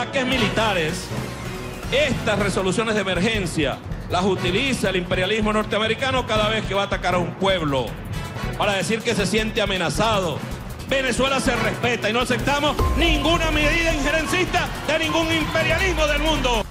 ataques militares, estas resoluciones de emergencia las utiliza el imperialismo norteamericano cada vez que va a atacar a un pueblo para decir que se siente amenazado. Venezuela se respeta y no aceptamos ninguna medida injerencista de ningún imperialismo del mundo.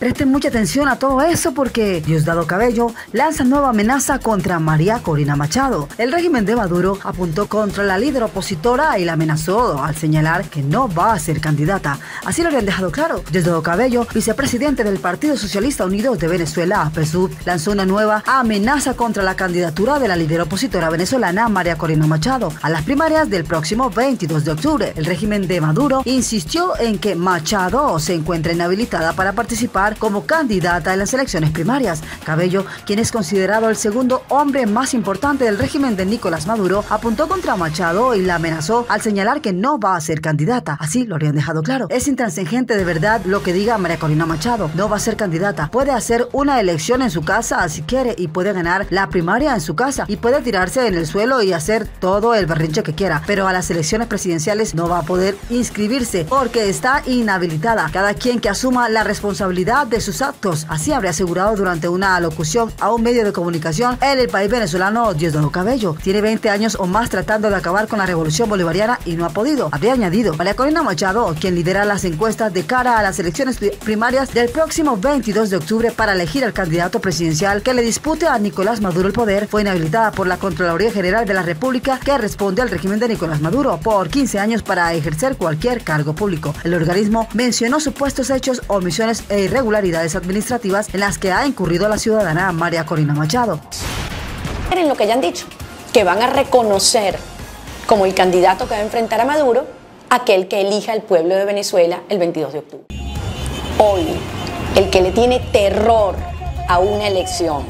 Presten mucha atención a todo eso porque Diosdado Cabello lanza nueva amenaza contra María Corina Machado. El régimen de Maduro apuntó contra la líder opositora y la amenazó al señalar que no va a ser candidata. Así lo habían dejado claro. Diosdado Cabello, vicepresidente del Partido Socialista Unido de Venezuela, PSUV, lanzó una nueva amenaza contra la candidatura de la líder opositora venezolana María Corina Machado a las primarias del próximo 22 de octubre. El régimen de Maduro insistió en que Machado se encuentra inhabilitada para participar como candidata en las elecciones primarias. Cabello, quien es considerado el segundo hombre más importante del régimen de Nicolás Maduro, apuntó contra Machado y la amenazó al señalar que no va a ser candidata. Así lo habrían dejado claro. Es intransigente de verdad lo que diga María Corina Machado. No va a ser candidata. Puede hacer una elección en su casa si quiere y puede ganar la primaria en su casa y puede tirarse en el suelo y hacer todo el berrinche que quiera. Pero a las elecciones presidenciales no va a poder inscribirse porque está inhabilitada. Cada quien que asuma la responsabilidad de sus actos. Así habría asegurado durante una alocución a un medio de comunicación en el país venezolano Diosdado Cabello. Tiene 20 años o más tratando de acabar con la revolución bolivariana y no ha podido. Habría añadido María Corina Machado, quien lidera las encuestas de cara a las elecciones primarias del próximo 22 de octubre para elegir al candidato presidencial que le dispute a Nicolás Maduro el poder, fue inhabilitada por la Contraloría General de la República que responde al régimen de Nicolás Maduro por 15 años para ejercer cualquier cargo público. El organismo mencionó supuestos hechos, omisiones e irregularidades irregularidades administrativas en las que ha incurrido la ciudadana María Corina Machado. Miren lo que ya han dicho, que van a reconocer como el candidato que va a enfrentar a Maduro aquel que elija el pueblo de Venezuela el 22 de octubre. Hoy, el que le tiene terror a una elección,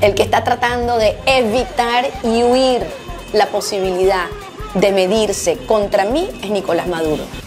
el que está tratando de evitar y huir la posibilidad de medirse contra mí es Nicolás Maduro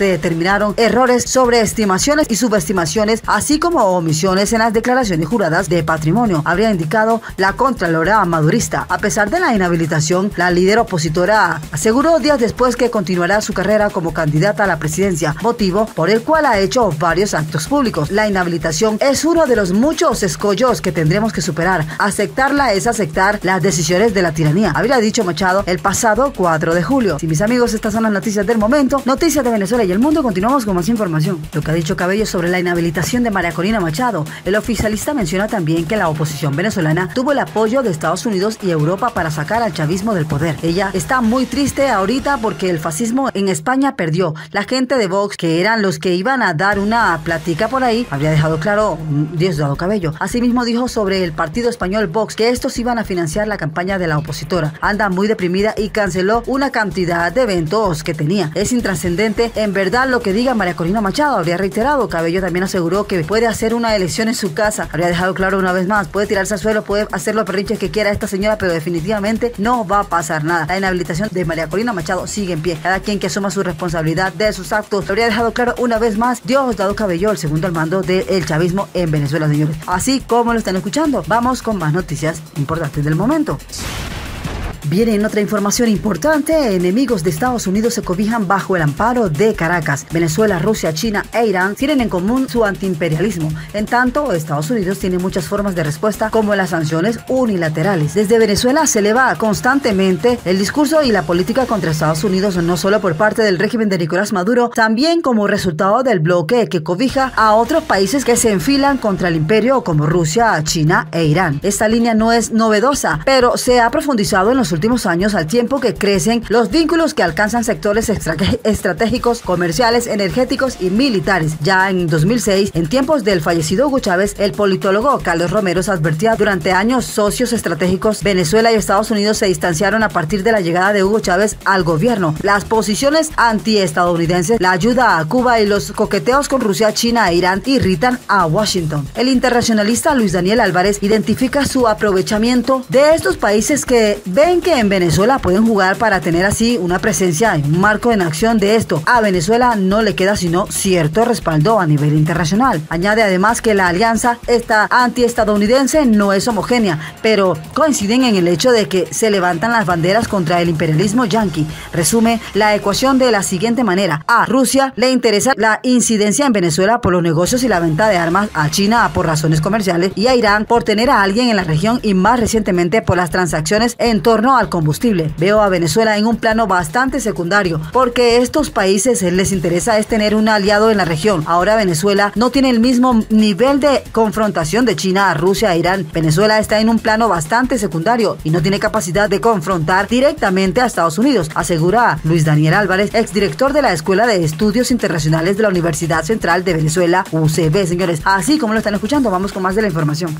se determinaron errores sobre estimaciones y subestimaciones, así como omisiones en las declaraciones juradas de patrimonio, habría indicado la Contralora Madurista. A pesar de la inhabilitación, la líder opositora aseguró días después que continuará su carrera como candidata a la presidencia, motivo por el cual ha hecho varios actos públicos. La inhabilitación es uno de los muchos escollos que tendremos que superar. Aceptarla es aceptar las decisiones de la tiranía, habría dicho Machado el pasado 4 de julio. Si mis amigos, estas son las noticias del momento, noticias de Venezuela el mundo continuamos con más información. Lo que ha dicho Cabello sobre la inhabilitación de María Corina Machado. El oficialista menciona también que la oposición venezolana tuvo el apoyo de Estados Unidos y Europa para sacar al chavismo del poder. Ella está muy triste ahorita porque el fascismo en España perdió. La gente de Vox, que eran los que iban a dar una plática por ahí, había dejado claro mm, Diosdado Cabello. Asimismo dijo sobre el partido español Vox que estos iban a financiar la campaña de la opositora. Anda muy deprimida y canceló una cantidad de eventos que tenía. Es intrascendente en verdad lo que diga María Corina Machado. Habría reiterado, Cabello también aseguró que puede hacer una elección en su casa. Habría dejado claro una vez más, puede tirarse al suelo, puede hacer los perrinches que quiera esta señora, pero definitivamente no va a pasar nada. La inhabilitación de María Corina Machado sigue en pie. Cada quien que asuma su responsabilidad de sus actos. Habría dejado claro una vez más, Dios dado Cabello, el segundo al mando del chavismo en Venezuela, señores. Así como lo están escuchando, vamos con más noticias importantes del momento. Viene en otra información importante, enemigos de Estados Unidos se cobijan bajo el amparo de Caracas. Venezuela, Rusia, China e Irán tienen en común su antiimperialismo. En tanto, Estados Unidos tiene muchas formas de respuesta como las sanciones unilaterales. Desde Venezuela se eleva constantemente el discurso y la política contra Estados Unidos no solo por parte del régimen de Nicolás Maduro, también como resultado del bloque que cobija a otros países que se enfilan contra el imperio como Rusia, China e Irán. Esta línea no es novedosa, pero se ha profundizado en los últimos años al tiempo que crecen los vínculos que alcanzan sectores estratégicos, comerciales, energéticos y militares. Ya en 2006, en tiempos del fallecido Hugo Chávez, el politólogo Carlos Romero advertía durante años socios estratégicos, Venezuela y Estados Unidos se distanciaron a partir de la llegada de Hugo Chávez al gobierno. Las posiciones antiestadounidenses, la ayuda a Cuba y los coqueteos con Rusia, China e Irán irritan a Washington. El internacionalista Luis Daniel Álvarez identifica su aprovechamiento de estos países que ven que en Venezuela pueden jugar para tener así una presencia en un marco en acción de esto. A Venezuela no le queda sino cierto respaldo a nivel internacional. Añade además que la alianza esta antiestadounidense no es homogénea, pero coinciden en el hecho de que se levantan las banderas contra el imperialismo yanqui. Resume la ecuación de la siguiente manera. A Rusia le interesa la incidencia en Venezuela por los negocios y la venta de armas, a China por razones comerciales y a Irán por tener a alguien en la región y más recientemente por las transacciones en torno al combustible. Veo a Venezuela en un plano bastante secundario porque estos países les interesa es tener un aliado en la región. Ahora Venezuela no tiene el mismo nivel de confrontación de China a Rusia e Irán. Venezuela está en un plano bastante secundario y no tiene capacidad de confrontar directamente a Estados Unidos, asegura Luis Daniel Álvarez, exdirector de la Escuela de Estudios Internacionales de la Universidad Central de Venezuela, UCB, señores. Así como lo están escuchando, vamos con más de la información.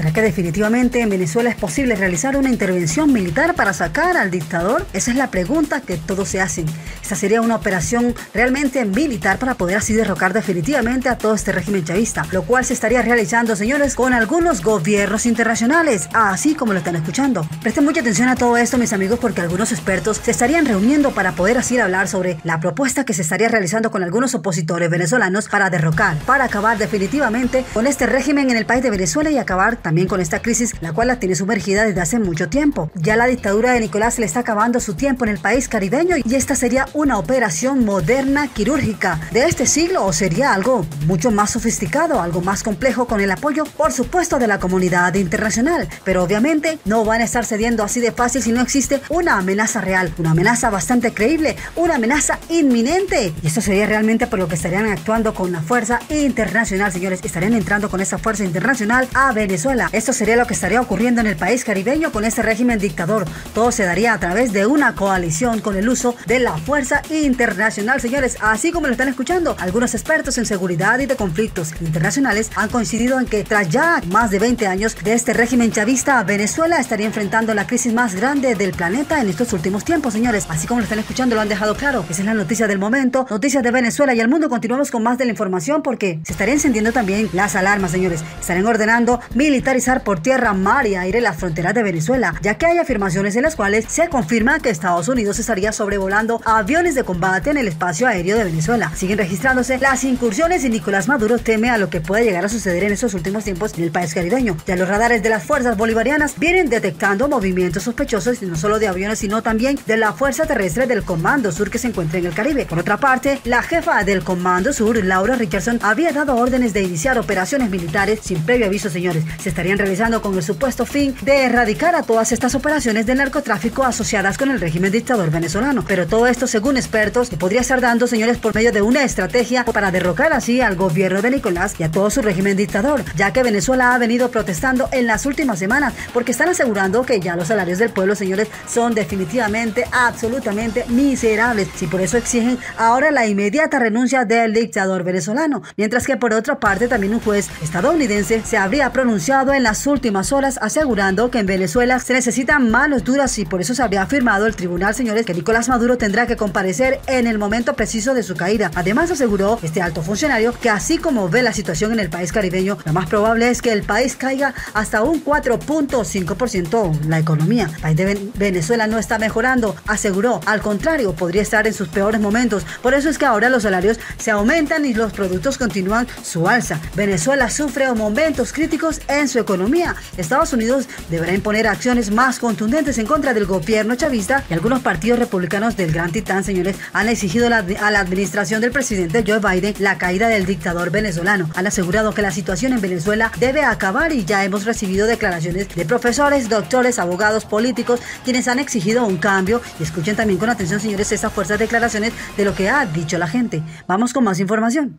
¿Será que definitivamente en Venezuela es posible realizar una intervención militar para sacar al dictador? Esa es la pregunta que todos se hacen. Esta sería una operación realmente militar para poder así derrocar definitivamente a todo este régimen chavista, lo cual se estaría realizando, señores, con algunos gobiernos internacionales, así como lo están escuchando. Presten mucha atención a todo esto, mis amigos, porque algunos expertos se estarían reuniendo para poder así hablar sobre la propuesta que se estaría realizando con algunos opositores venezolanos para derrocar, para acabar definitivamente con este régimen en el país de Venezuela y acabar también con esta crisis, la cual la tiene sumergida desde hace mucho tiempo. Ya la dictadura de Nicolás le está acabando su tiempo en el país caribeño y esta sería una operación moderna quirúrgica de este siglo o sería algo mucho más sofisticado, algo más complejo con el apoyo, por supuesto, de la comunidad internacional. Pero obviamente no van a estar cediendo así de fácil si no existe una amenaza real, una amenaza bastante creíble, una amenaza inminente. Y esto sería realmente por lo que estarían actuando con la fuerza internacional, señores. Estarían entrando con esa fuerza internacional a Venezuela. Esto sería lo que estaría ocurriendo en el país caribeño con este régimen dictador. Todo se daría a través de una coalición con el uso de la fuerza internacional, señores. Así como lo están escuchando, algunos expertos en seguridad y de conflictos internacionales han coincidido en que tras ya más de 20 años de este régimen chavista, Venezuela estaría enfrentando la crisis más grande del planeta en estos últimos tiempos, señores. Así como lo están escuchando, lo han dejado claro. Esa es la noticia del momento, noticias de Venezuela y el mundo. Continuamos con más de la información porque se estaría encendiendo también las alarmas, señores. Estarán ordenando militares por tierra, mar y aire las fronteras de Venezuela, ya que hay afirmaciones en las cuales se confirma que Estados Unidos estaría sobrevolando aviones de combate en el espacio aéreo de Venezuela. Siguen registrándose las incursiones y Nicolás Maduro teme a lo que puede llegar a suceder en estos últimos tiempos en el país caribeño. Ya los radares de las fuerzas bolivarianas vienen detectando movimientos sospechosos no solo de aviones, sino también de la fuerza terrestre del Comando Sur que se encuentra en el Caribe. Por otra parte, la jefa del Comando Sur, Laura Richardson, había dado órdenes de iniciar operaciones militares sin previo aviso, señores. Se estarían realizando con el supuesto fin de erradicar a todas estas operaciones de narcotráfico asociadas con el régimen dictador venezolano. Pero todo esto, según expertos, se podría estar dando, señores, por medio de una estrategia para derrocar así al gobierno de Nicolás y a todo su régimen dictador, ya que Venezuela ha venido protestando en las últimas semanas porque están asegurando que ya los salarios del pueblo, señores, son definitivamente, absolutamente miserables. Y por eso exigen ahora la inmediata renuncia del dictador venezolano. Mientras que por otra parte, también un juez estadounidense se habría pronunciado en las últimas horas asegurando que en Venezuela se necesitan manos duras y por eso se había afirmado el tribunal, señores, que Nicolás Maduro tendrá que comparecer en el momento preciso de su caída. Además aseguró este alto funcionario que así como ve la situación en el país caribeño, lo más probable es que el país caiga hasta un 4.5% la economía. El país de Venezuela no está mejorando, aseguró. Al contrario, podría estar en sus peores momentos. Por eso es que ahora los salarios se aumentan y los productos continúan su alza. Venezuela sufre momentos críticos en su economía. Estados Unidos deberá imponer acciones más contundentes en contra del gobierno chavista y algunos partidos republicanos del Gran Titán, señores, han exigido a la administración del presidente Joe Biden la caída del dictador venezolano. Han asegurado que la situación en Venezuela debe acabar y ya hemos recibido declaraciones de profesores, doctores, abogados, políticos, quienes han exigido un cambio. Y escuchen también con atención, señores, estas fuerzas declaraciones de lo que ha dicho la gente. Vamos con más información.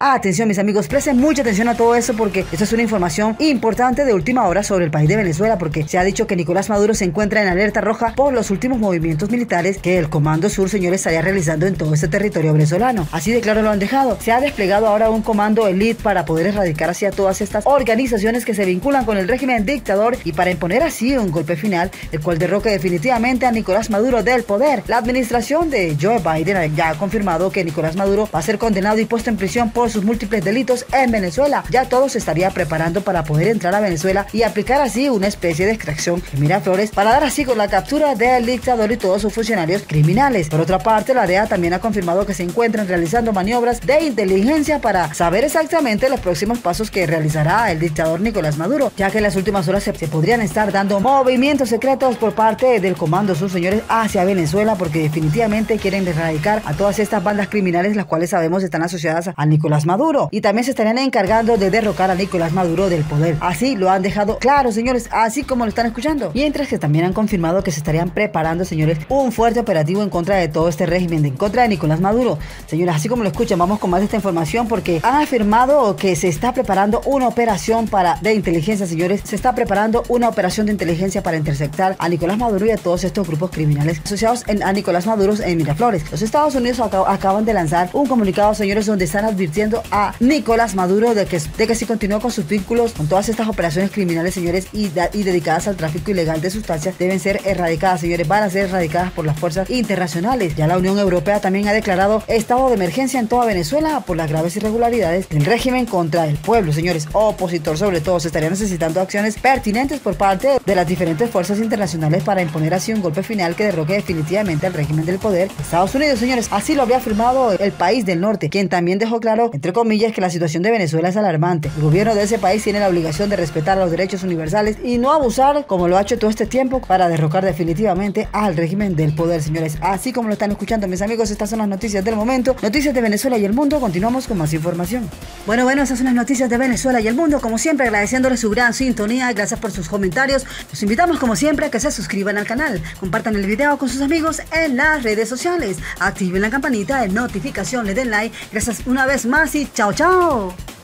Atención mis amigos, presten mucha atención a todo esto porque esta es una información importante de última hora sobre el país de Venezuela porque se ha dicho que Nicolás Maduro se encuentra en alerta roja por los últimos movimientos militares que el Comando Sur, señores, estaría realizando en todo este territorio venezolano. Así de claro lo han dejado. Se ha desplegado ahora un comando elite para poder erradicar hacia todas estas organizaciones que se vinculan con el régimen dictador y para imponer así un golpe final, el cual derroque definitivamente a Nicolás Maduro del poder. La administración de Joe Biden ya ha confirmado que Nicolás Maduro va a ser condenado y puesto en prisión por de sus múltiples delitos en Venezuela. Ya todo se estaría preparando para poder entrar a Venezuela y aplicar así una especie de extracción en Miraflores para dar así con la captura del dictador y todos sus funcionarios criminales. Por otra parte, la DEA también ha confirmado que se encuentran realizando maniobras de inteligencia para saber exactamente los próximos pasos que realizará el dictador Nicolás Maduro, ya que en las últimas horas se, podrían estar dando movimientos secretos por parte del comando sus señores hacia Venezuela porque definitivamente quieren erradicar a todas estas bandas criminales las cuales sabemos están asociadas a Nicolás Maduro y también se estarían encargando de derrocar a Nicolás Maduro del poder. Así lo han dejado claro, señores, así como lo están escuchando. Mientras que también han confirmado que se estarían preparando, señores, un fuerte operativo en contra de todo este régimen, en contra de Nicolás Maduro. Señores, así como lo escuchan, vamos con más de esta información porque han afirmado que se está preparando una operación para de inteligencia, señores, se está preparando una operación de inteligencia para interceptar a Nicolás Maduro y a todos estos grupos criminales asociados a Nicolás Maduro en Miraflores. Los Estados Unidos acaban de lanzar un comunicado, señores, donde están advirtiendo a Nicolás Maduro de que, de que si continúa con sus vínculos con todas estas operaciones criminales, señores, y, dedicadas al tráfico ilegal de sustancias, deben ser erradicadas, señores, van a ser erradicadas por las fuerzas internacionales. Ya la Unión Europea también ha declarado estado de emergencia en toda Venezuela por las graves irregularidades del régimen contra el pueblo, señores, opositor sobre todo, se estaría necesitando acciones pertinentes por parte de las diferentes fuerzas internacionales para imponer así un golpe final que derroque definitivamente al régimen del poder. Estados Unidos, señores, así lo había afirmado el país del norte, quien también dejó claro, entre comillas, que la situación de Venezuela es alarmante. El gobierno de ese país tiene la obligación de respetar los derechos universales y no abusar, como lo ha hecho todo este tiempo, para derrocar definitivamente al régimen del poder, señores. Así como lo están escuchando mis amigos, estas son las noticias del momento, noticias de Venezuela y el mundo. Continuamos con más información. Bueno, bueno, esas son las noticias de Venezuela y el mundo. Como siempre, agradeciéndoles su gran sintonía, gracias por sus comentarios. Los invitamos, como siempre, a que se suscriban al canal, compartan el video con sus amigos en las redes sociales, activen la campanita de notificación, le den like. Gracias una vez más y chao, chao.